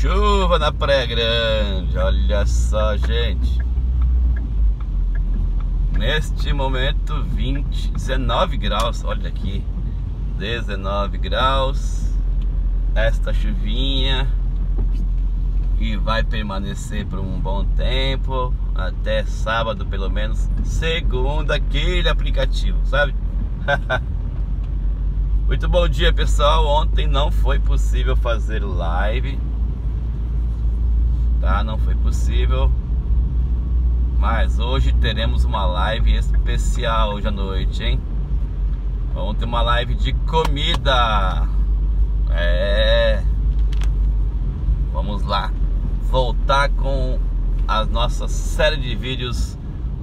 chuva na Praia Grande. Olha só, gente. Neste momento 20, 19 graus, olha aqui. 19 graus. Esta chuvinha e vai permanecer por um bom tempo, até sábado pelo menos, segundo aquele aplicativo, sabe? Muito bom dia, pessoal. Ontem não foi possível fazer live. Tá? Não foi possível. Mas hoje teremos uma live especial hoje à noite, hein? Vamos ter uma live de comida. É. Vamos lá. Voltar com a nossa série de vídeos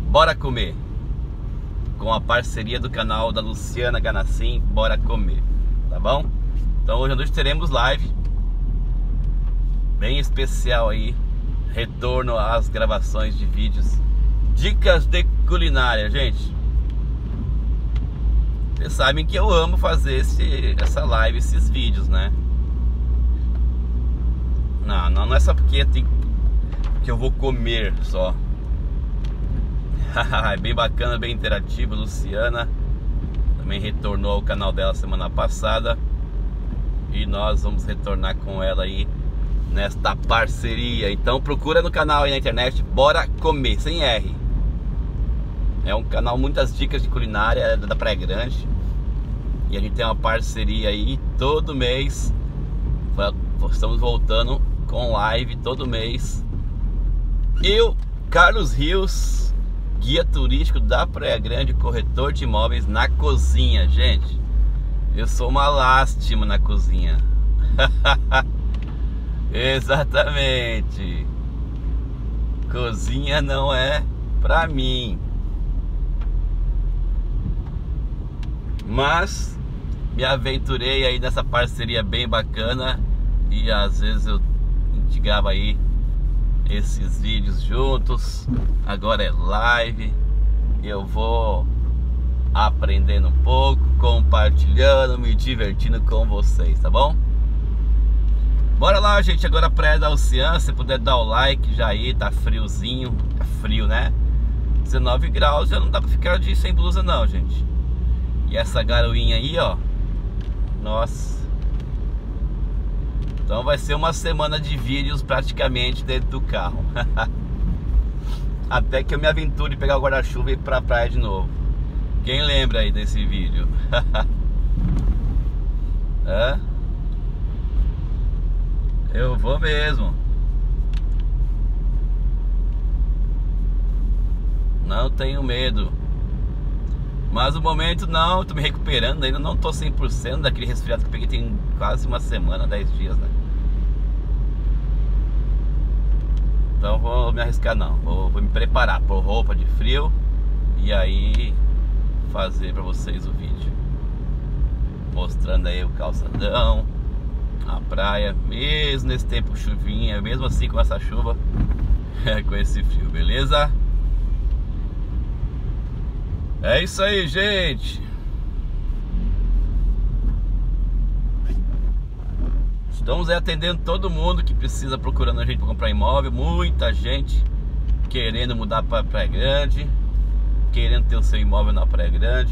Bora Comer com a parceria do canal da Luciana Ganassim, Bora Comer, tá bom? Então hoje à noite teremos live bem especial aí, retorno às gravações de vídeos, dicas de culinária, gente. Vocês sabem que eu amo fazer esse, essa live, esses vídeos, né? Não, não, não é só porque tem, que eu vou comer só. bem bacana, bem interativo. Luciana também retornou ao canal dela semana passada. E nós vamos retornar com ela aí nesta parceria. Então procura no canal aí na internet, bora comer, sem R. É um canal muitas dicas de culinária é da Praia Grande. E a gente tem uma parceria aí todo mês. Estamos voltando com live todo mês. Eu, Carlos Rios, guia turístico da Praia Grande, corretor de imóveis na cozinha, gente. Eu sou uma lástima na cozinha. Exatamente. Cozinha não é pra mim. Mas me aventurei aí nessa parceria bem bacana e às vezes eu a gente grava aí esses vídeos juntos. Agora é live. Eu vou aprendendo um pouco, compartilhando, me divertindo com vocês, tá bom? Bora lá, gente. Agora praia da Oceana, se puder dar o like já aí, tá friozinho, é frio, né? 19 graus, já não dá pra ficar de sem blusa não, gente. E essa garoinha aí, ó. Nossa. Então vai ser uma semana de vídeos praticamente dentro do carro. Até que eu me aventure pegar o guarda-chuva e ir pra praia de novo. Quem lembra aí desse vídeo? é? Eu vou mesmo. Não tenho medo. Mas o momento não, tô me recuperando, ainda não tô 100% daquele resfriado que peguei tem quase uma semana, 10 dias, né? Então vou me arriscar não, vou, vou me preparar, pôr roupa de frio e aí fazer pra vocês o vídeo. Mostrando aí o calçadão, a praia, mesmo nesse tempo chuvinha, mesmo assim com essa chuva, com esse frio, beleza? É isso aí, gente. Estamos atendendo todo mundo que precisa procurando a gente para comprar imóvel. Muita gente querendo mudar para Praia Grande, querendo ter o seu imóvel na Praia Grande.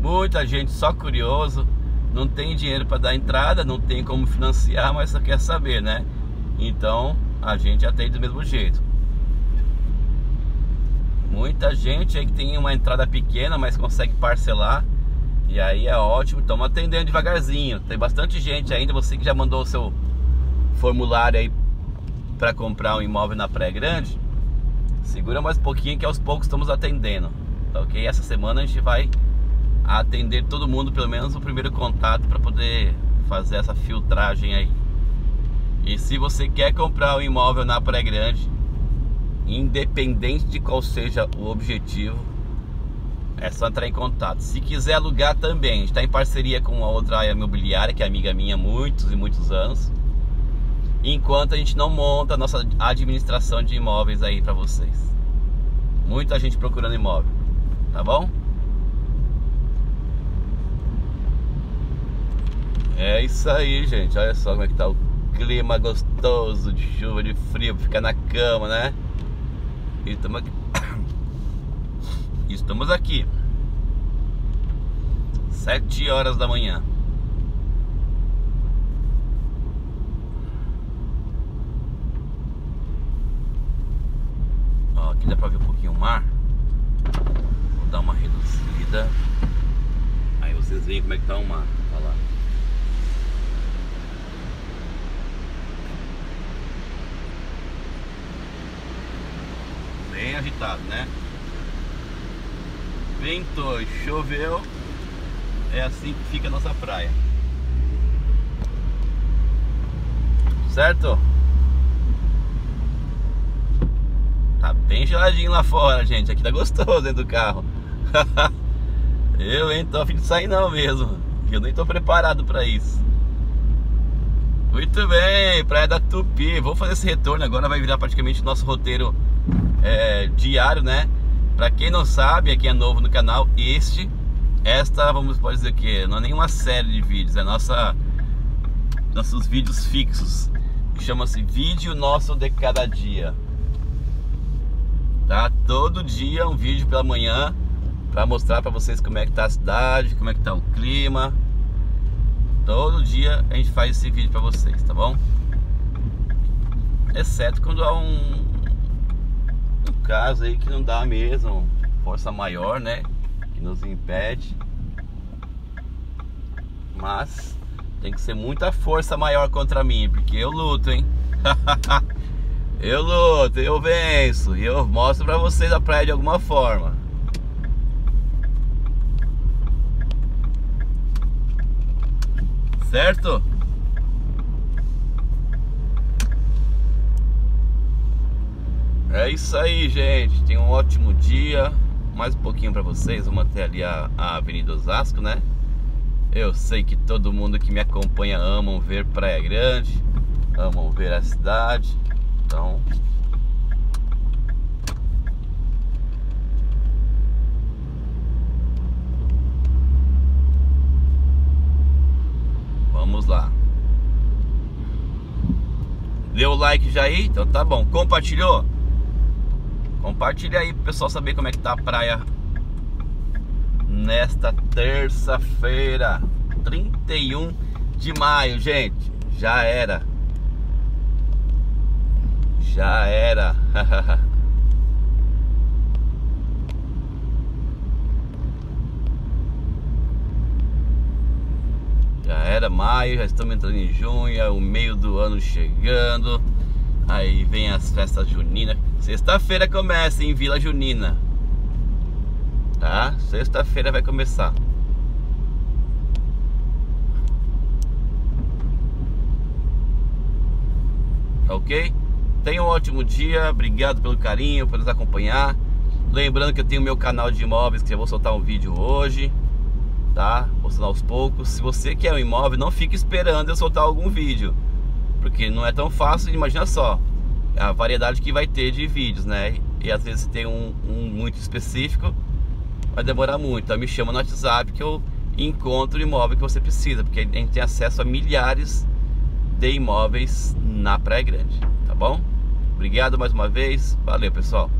Muita gente só curioso, não tem dinheiro para dar entrada, não tem como financiar, mas só quer saber, né? Então a gente atende do mesmo jeito. Muita gente aí que tem uma entrada pequena, mas consegue parcelar. E aí é ótimo, estamos atendendo devagarzinho. Tem bastante gente ainda, você que já mandou o seu formulário aí para comprar um imóvel na Praia Grande. Segura mais um pouquinho que aos poucos estamos atendendo. Tá ok? Essa semana a gente vai atender todo mundo, pelo menos o primeiro contato, para poder fazer essa filtragem aí. E se você quer comprar um imóvel na Praia Grande, independente de qual seja o objetivo, é só entrar em contato. Se quiser alugar também, está em parceria com uma outra imobiliária que é amiga minha há muitos e muitos anos. Enquanto a gente não monta a nossa administração de imóveis aí para vocês. Muita gente procurando imóvel, tá bom? É isso aí, gente. Olha só como é que tá o clima gostoso de chuva, de frio, ficar na cama, né? E estamos aqui. Estamos aqui. Sete horas da manhã. Ó, aqui dá pra ver um pouquinho o mar. Vou dar uma reduzida. Aí vocês veem como é que tá o mar. Olha lá. Bem agitado, né? Ventou, choveu. É assim que fica a nossa praia. Certo? Tá bem geladinho lá fora, gente. Aqui tá gostoso dentro do carro. Eu, hein, tô a fim de sair não mesmo. Eu nem tô preparado pra isso. Muito bem, Praia da Tupi. Vou fazer esse retorno agora, vai virar praticamente nosso roteiro é, diário, né? Pra quem não sabe, aqui é novo no canal, este, esta, vamos pode dizer que não é nenhuma série de vídeos, é nossa, nossos vídeos fixos. Chama-se Vídeo Nosso de Cada Dia. Tá? Todo dia um vídeo pela manhã para mostrar para vocês como é que tá a cidade, como é que tá o clima. Todo dia a gente faz esse vídeo para vocês, tá bom? Exceto quando há um, caso aí que não dá mesmo, força maior, né? Que nos impede. Mas tem que ser muita força maior contra mim, porque eu luto, hein? eu luto, eu venço e eu mostro pra vocês a praia de alguma forma. Certo? É isso aí, gente. Tenham um ótimo dia. Mais um pouquinho para vocês. Vamos até ali a, a Avenida Osasco, né? Eu sei que todo mundo que me acompanha amam ver Praia Grande, amam ver a cidade. Então, Vamos lá. Deu like já aí? Então tá bom. Compartilhou? Compartilha aí pro pessoal saber como é que tá a praia nesta terça-feira, 31 de maio, gente. Já era. Já era. já era maio, já estamos entrando em junho, é o meio do ano chegando. Aí vem as festas juninas. Sexta-feira começa em Vila Junina. Tá? Sexta-feira vai começar. Ok? Tenha um ótimo dia, obrigado pelo carinho, por nos acompanhar. Lembrando que eu tenho meu canal de imóveis que eu vou soltar um vídeo hoje tá? Postando aos poucos. Se você quer um imóvel, não fique esperando eu soltar algum vídeo, porque não é tão fácil. Imagina só a variedade que vai ter de vídeos, né? E às vezes tem um, um muito específico, vai demorar muito. Então me chama no WhatsApp que eu encontro o imóvel que você precisa, porque a gente tem acesso a milhares de imóveis na Praia Grande, tá bom? Obrigado mais uma vez, valeu pessoal.